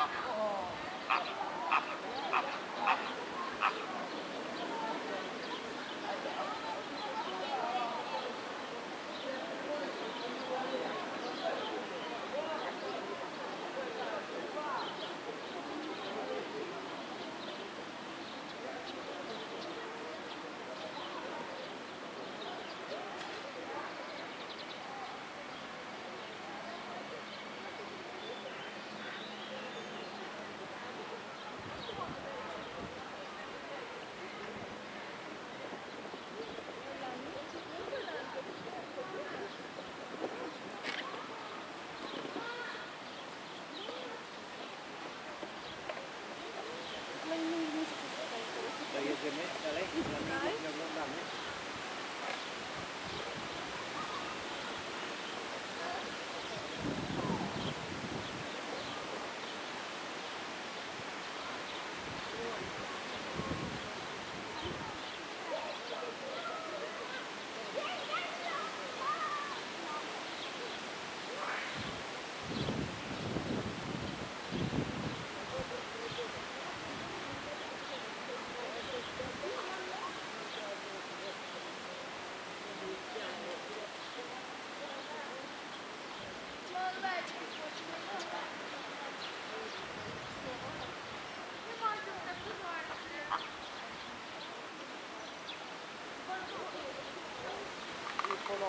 아, 아, 아. Oglądamy.